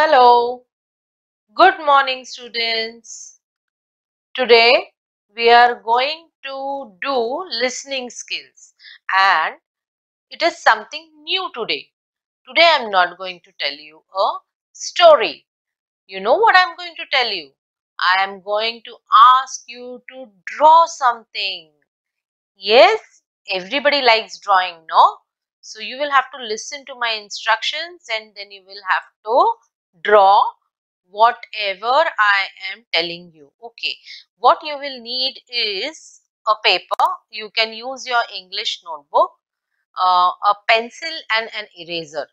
Hello, good morning, students. Today we are going to do listening skills, and it is something new today. Today I am not going to tell you a story. You know what I am going to tell you? I am going to ask you to draw something. Yes, everybody likes drawing, no? So you will have to listen to my instructions and then you will have to draw whatever I am telling you. Okay, what you will need is a paper. You can use your English notebook, uh, a pencil and an eraser.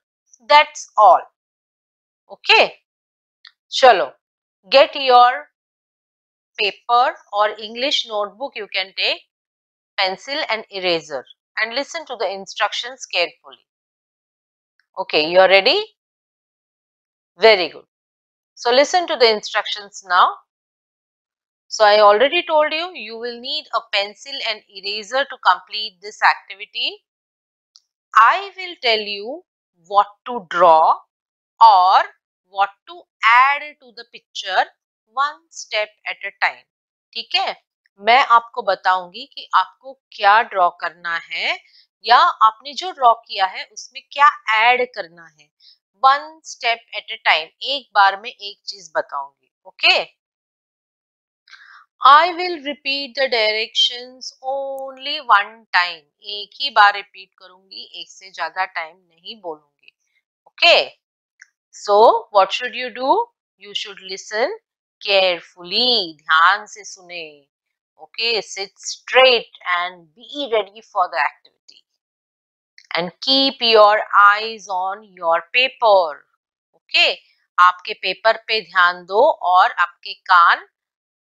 That's all. Okay, chalo, get your paper or English notebook you can take, pencil and eraser and listen to the instructions carefully. Okay, you are ready? Very good. So listen to the instructions now. So I already told you, you will need a pencil and eraser to complete this activity. I will tell you what to draw or what to add to the picture one step at a time. ठीक है मैं आपको बताऊँगी कि आपको क्या draw करना है या आपने जो ड्रॉ किया है उसमें क्या ऐड करना है one step at a time एक बार में एक चीज़ बताऊँगी, okay? I will repeat the direction only one time एक ही बार रिपीट करूँगी, एक से ज़्यादा टाइम नहीं बोलूँगी, okay? So what should you do you should listen carefully ध्यान से सुने, okay? Sit straight and be ready for the activity and keep your eyes on your paper okay आपके पेपर पे ध्यान दो और आपके कान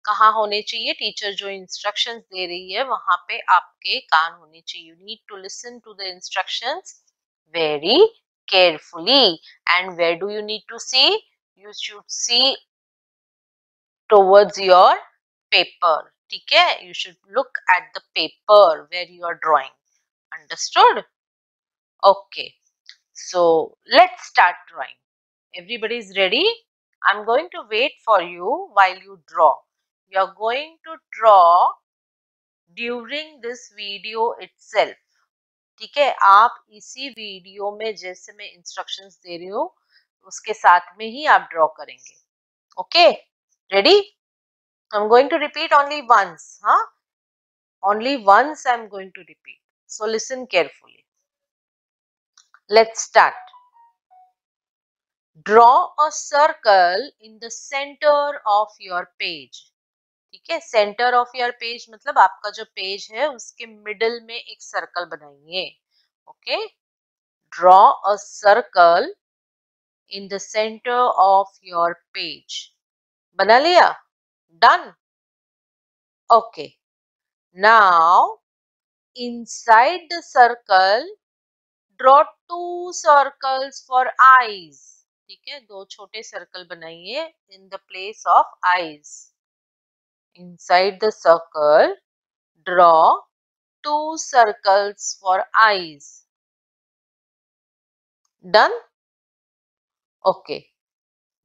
कहा होने चाहिए? टीचर जो इंस्ट्रक्शन दे रही है, वहाँ पे आपके कान होने चाहिए। You need to listen to the instruction very carefully and where do you need to see you should see towards your paper ठीक है? You should look at the paper where you are drawing understood okay so let's start drawing everybody is ready i'm going to wait for you while you draw you are going to draw during this video itself ठीक है आप इसी video में जैसे मैं instructions दे रही हूँ उसके साथ में ही आप ड्रॉ करेंगे okay ready I am going to repeat only once हाँ only once I am going to repeat so listen carefully Let's start. Draw a circle in the center of your page. ठीक है? Centre of your page मतलब आपका जो page है, उसके middle में एक सर्कल बनाइए। Okay draw a circle in the centre of your page बना लिया? Done okay now inside the circle draw two circles for eyes. ठीक है, दो छोटे सर्कल बनाइए in the place of eyes. Inside the circle, draw two circles for eyes. Done? Okay.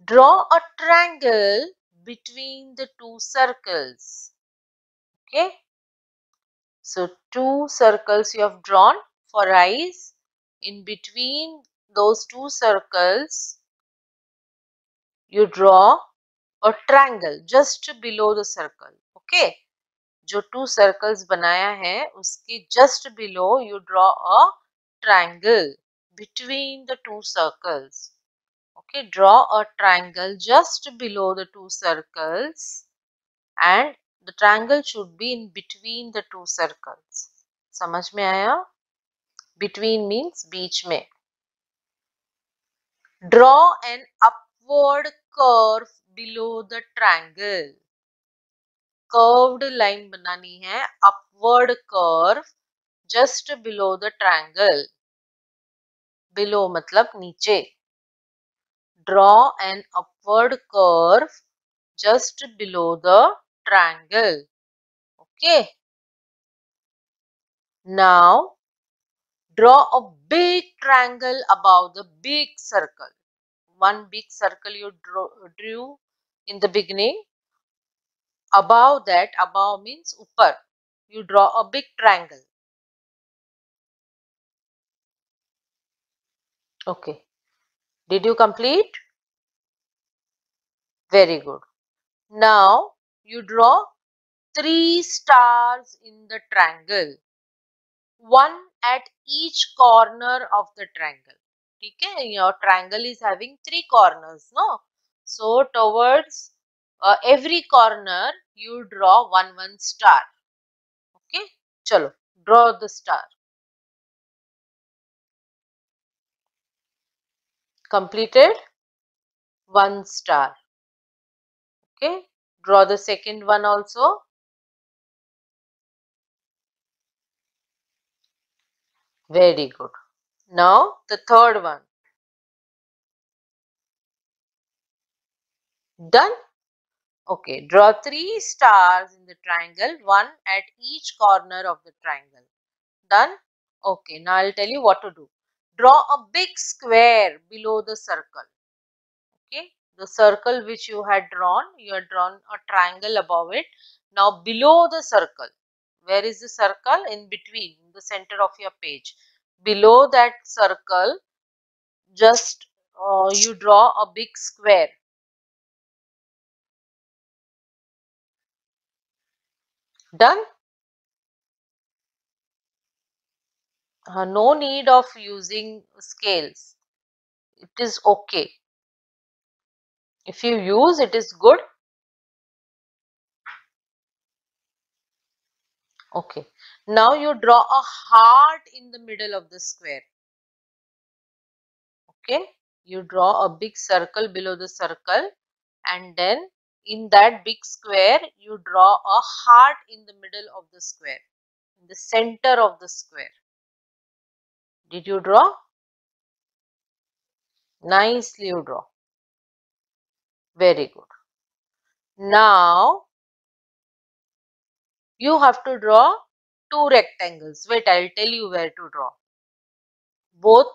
Draw a triangle between the two circles. Okay? So two circles you have drawn for eyes in between those two circles, you draw a triangle just below the circle, okay? जो two circles बनाया है, उसके just below you draw a triangle between the two circles okay draw a triangle just below the two circles and the triangle should be in between the two circles समझ में आया? Between means बीच में draw an upward curve below the triangle curved line बनानी है upward curve just below the triangle below मतलब नीचे draw an upward curve just below the triangle okay now draw a big triangle above the big circle one big circle you drew, in the beginning. Above that, above means upper. You draw a big triangle. Okay. Did you complete? Very good. Now you draw three stars in the triangle. One at each corner of the triangle. Okay, your triangle is having three corners, no? So towards uh, every corner you draw one one star. Okay, chalo, draw the star. Completed? One star. Okay, draw the second one also. Very good. Now the third one. Done? Okay, draw three stars in the triangle, one at each corner of the triangle. Done? Okay, now I'll tell you what to do. Draw a big square below the circle. Okay, the circle which you had drawn, you had drawn a triangle above it. Now below the circle, where is the circle? In between, in the center of your page. Below that circle, just uh, you draw a big square. Done? Uh, no need of using scales. It is okay. If you use, it is good. Okay. Now you draw a heart in the middle of the square. Okay. You draw a big circle below the circle and then in that big square you draw a heart in the middle of the square, in the center of the square. Did you draw? Nicely you draw. Very good. Now you have to draw two rectangles. Wait, I'll tell you where to draw. Both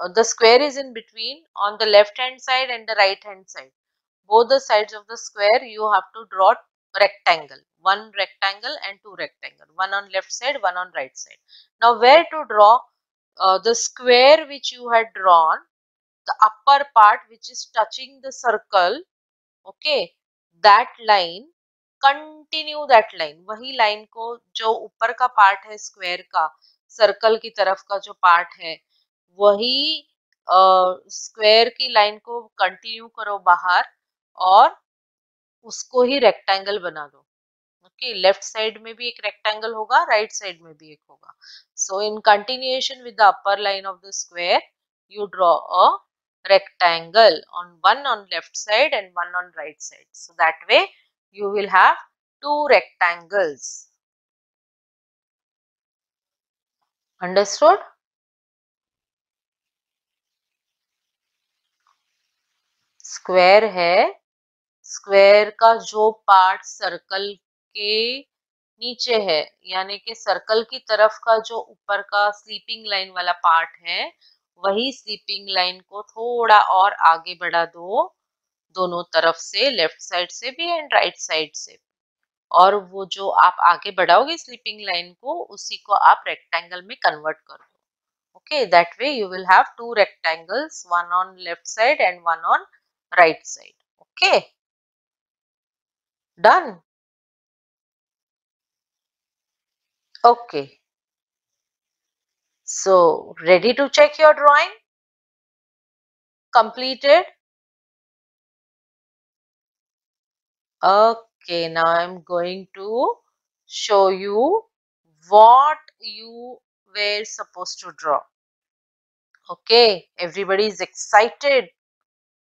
uh, the square is in between on the left hand side and the right hand side. Both the sides of the square you have to draw rectangle. One rectangle and two rectangle. One on left side, one on right side. Now where to draw uh, the square which you had drawn, the upper part which is touching the circle, okay, that line continue that line वही line को जो ऊपर का part है square का circle की तरफ़ का जो पार्ट है वही स्क्वायर uh, की लाइन को कंटिन्यू करो बाहर और उसको ही रेक्टेंगल बना दो। ओके लेफ़्ट साइड में भी एक रेक्टेंगल होगा राइट right साइड में भी एक होगा। So in continuation with the upper line of the square you draw a rectangle on one on left side and one on right side. So that way you will have two rectangles. Understood? Square है square का जो part circle के नीचे है, यानी कि circle की तरफ़ का जो ऊपर का स्लीपिंग लाइन वाला पार्ट है, वही स्लीपिंग लाइन को थोड़ा और आगे बढ़ा दो दोनों तरफ़ से लेफ़्ट साइड से भी एंड राइट साइड से। भी और वो जो आप आगे बढ़ाओगे स्लीपिंग लाइन को, उसी को आप रेक्टेंगल में कन्वर्ट कर दो। Okay that way you will have two rectangles one on left side and one on right side okay done okay. So, ready to check your drawing? Completed? Okay, now I'm going to show you what you were supposed to draw. Okay, everybody is excited.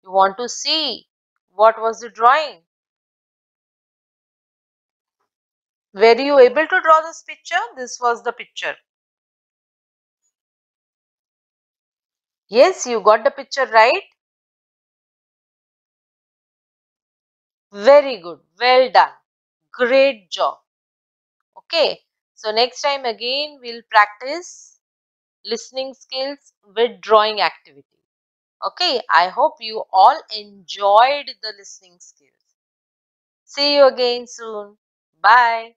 You want to see what was the drawing? Were you able to draw this picture? This was the picture. Yes, you got the picture right. Very good. Well done. Great job. Okay. So next time again we'll practice listening skills with drawing activity. Okay, I hope you all enjoyed the listening skills. See you again soon. Bye.